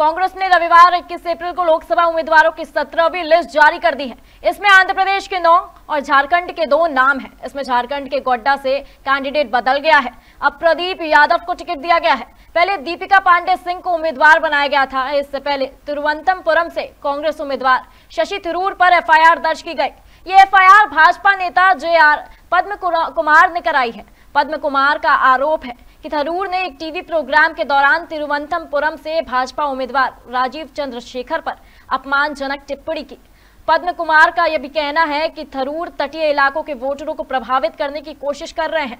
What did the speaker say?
कांग्रेस ने रविवार 21 अप्रैल को लोकसभा उम्मीदवारों की सत्रहवीं लिस्ट जारी कर दी है। इसमें आंध्र प्रदेश के नौ और झारखंड के दो नाम हैं। इसमें झारखंड के गोड्डा से कैंडिडेट बदल गया है। अब प्रदीप यादव को टिकट दिया गया है। पहले दीपिका पांडे सिंह को उम्मीदवार बनाया गया था। इससे पहले तिरुवंतपुरम से कांग्रेस उम्मीदवार शशि थरूर पर एफआईआर दर्ज की गई। ये एफ़ भाजपा नेता जे आर पद्म कुमार ने कराई है। पद्म कुमार का आरोप है कि थरूर ने एक टीवी प्रोग्राम के दौरान तिरुवंतमपुरम से भाजपा उम्मीदवार राजीव चंद्रशेखर पर अपमानजनक टिप्पणी की। पद्म कुमार का यह भी कहना है कि थरूर तटीय इलाकों के वोटरों को प्रभावित करने की कोशिश कर रहे हैं।